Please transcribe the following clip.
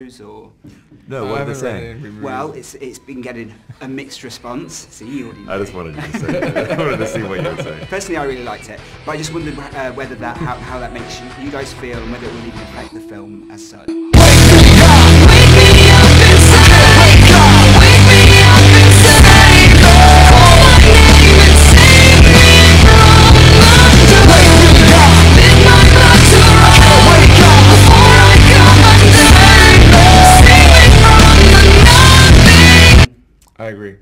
or No, I what are they haven't saying? well, it's it's been getting a mixed response. See, you already I just wanted you to say it. I wanted to see what you would say. Personally, I really liked it, but I just wondered uh, whether that how, how that makes you, you guys feel and whether it will even affect the film as such. Wake me I agree.